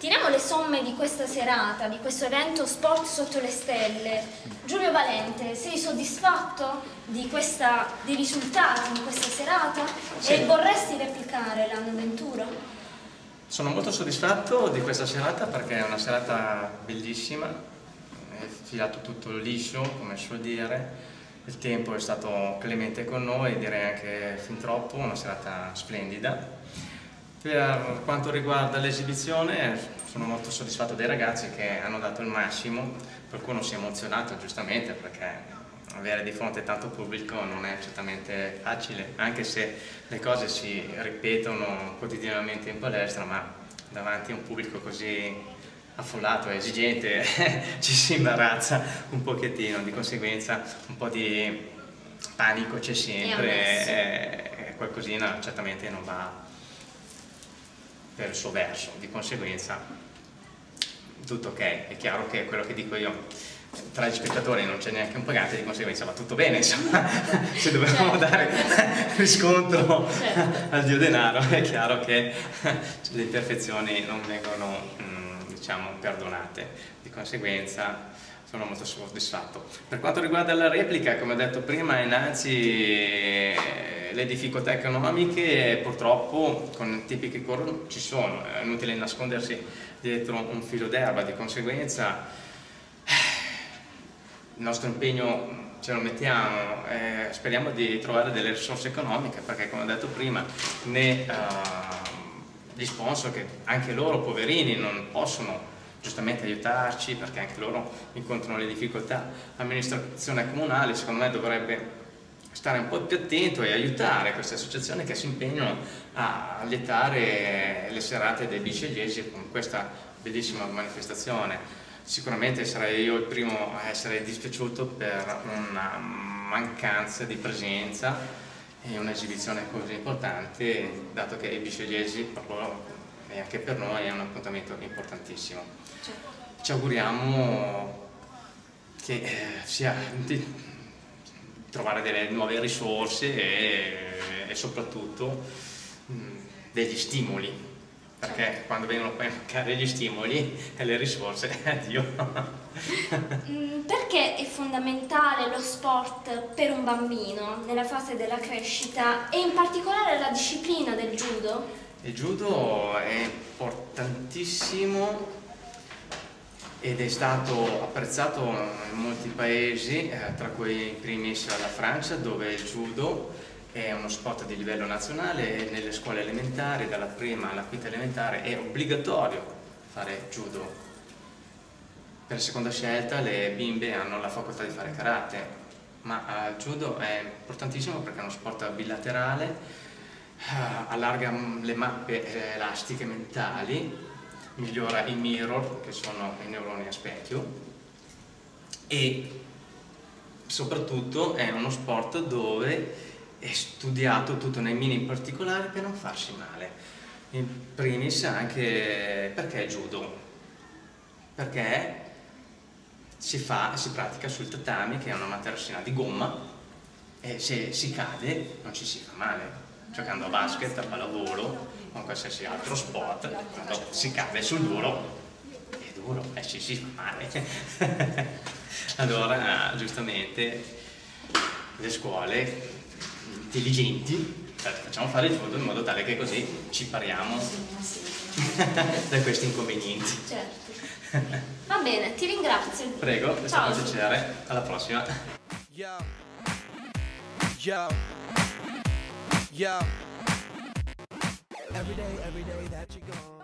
Tiriamo le somme di questa serata, di questo evento Sport sotto le stelle. Giulio Valente, sei soddisfatto di questa, dei risultati di questa serata Sì. e vorresti replicare l'anno 21? Sono molto soddisfatto di questa serata perché è una serata bellissima, è filato tutto liscio, come si suol dire, il tempo è stato clemente con noi, direi anche fin troppo, una serata splendida. Per quanto riguarda l'esibizione, sono molto soddisfatto dei ragazzi che hanno dato il massimo, qualcuno si è emozionato giustamente perché avere di fronte tanto pubblico non è certamente facile, anche se le cose si ripetono quotidianamente in palestra, ma davanti a un pubblico così affollato e esigente ci si imbarazza un pochettino, di conseguenza un po' di panico c'è sempre e, qualcosina certamente non va per il suo verso, di conseguenza tutto ok, è chiaro che quello che dico io tra gli spettatori non c'è neanche un pagante, di conseguenza va tutto bene, insomma, se dovevamo Certo. dare riscontro Certo. al dio denaro è chiaro che le imperfezioni non vengono mm, diciamo, perdonate, di conseguenza sono molto soddisfatto. Per quanto riguarda la replica, come ho detto prima, innanzi eh, le difficoltà economiche purtroppo con i tempi che corrono ci sono, è inutile nascondersi dietro un filo d'erba, di conseguenza il nostro impegno ce lo mettiamo, eh, speriamo di trovare delle risorse economiche perché come ho detto prima né eh, gli sponsor che anche loro poverini non possono giustamente aiutarci perché anche loro incontrano le difficoltà. L'amministrazione comunale secondo me dovrebbe stare un po' più attento e aiutare queste associazioni che si impegnano a allietare le serate dei bicegesi con questa bellissima manifestazione. Sicuramente sarei io il primo a essere dispiaciuto per una mancanza di presenza e un'esibizione così importante, dato che i bicegesi per loro e anche per noi è un appuntamento importantissimo. Certo. Ci auguriamo che eh, sia di trovare delle nuove risorse e, e soprattutto mh, degli stimoli, perché quando vengono poi a mancare gli stimoli e le risorse, addio. Mm, Perché è fondamentale lo sport per un bambino nella fase della crescita e in particolare la disciplina del judo? Il judo è importantissimo ed è stato apprezzato in molti paesi, eh, tra cui in primis la Francia, dove il judo è uno sport di livello nazionale e nelle scuole elementari, dalla prima alla quinta elementare, è obbligatorio fare judo. Per seconda scelta le bimbe hanno la facoltà di fare karate, ma il judo è importantissimo perché è uno sport bilaterale, allarga mm, le mappe eh, elastiche mentali, migliora i mirror, che sono i neuroni a specchio, e soprattutto è uno sport dove è studiato tutto nei mini in particolare per non farsi male. In primis anche perché il judo? Perché si fa, si pratica sul tatami che è una materassina di gomma e se si cade non ci si fa male. Giocando a basket, a pallavolo o a qualsiasi altro sport, quando si cade sul duro è duro e ci si fa male. allora, giustamente, le scuole intelligenti cioè, facciamo fare il judo in modo tale che così ci pariamo da questi inconvenienti. Certo. Va bene, ti ringrazio. Prego, è stato Ciao. un piacere, alla prossima. Yo. Every day, every day that you're gone.